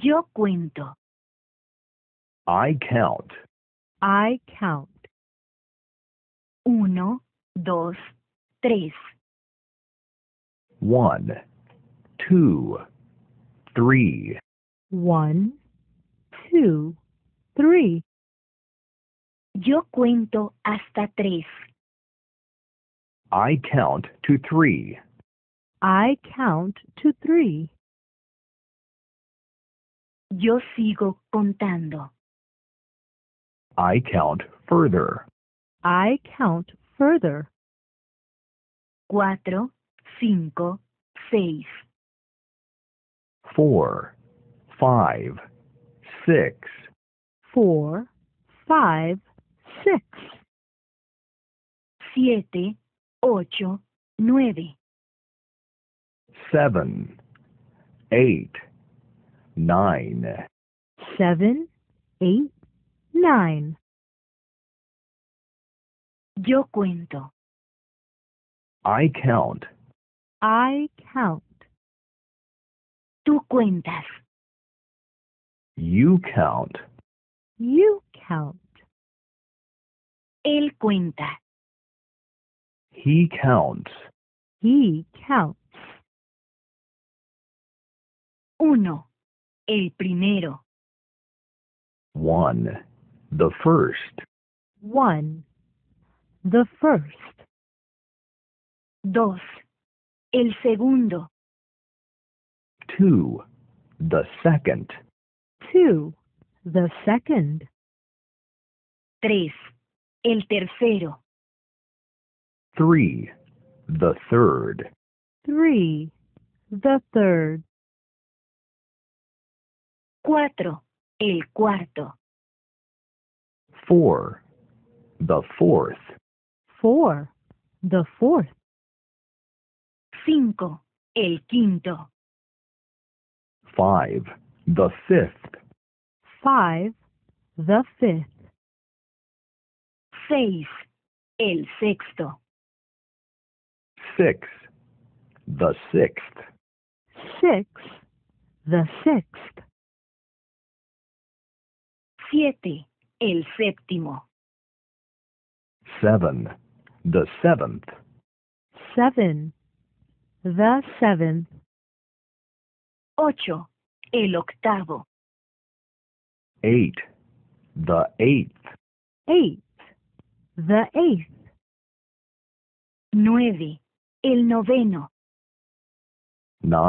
Yo cuento. I count. I count. Uno, dos, tres. One, two, three, One, two, three. Yo cuento hasta tres. I count to three. I count to three. Yo sigo contando. I count further. I count further. Cuatro, cinco, seis. Four, five, six, Four, five, six. Siete, ocho, nueve. seven, eight, nine, Seven, eight, nine. Yo cuento. I count. I count. Tú cuentas. You count. You count. Él cuenta. He counts. He counts. Uno. El primero. One, the first. One. The first. Dos. El segundo. Two, the second. Two. The second. Tres. El tercero. Three, the third. Three. The third. Cuatro. El cuarto. Four, the fourth. Four. The fourth. Cinco. El quinto. Five, the fifth. Five. The fifth. Seis. El sexto. Six, the sixth. Six. The sixth. Siete. El séptimo. Seven, the seventh. Seven. The seventh. Ocho. El octavo. Eight, the eighth. Eight. The eighth. Nueve. El noveno. Nine.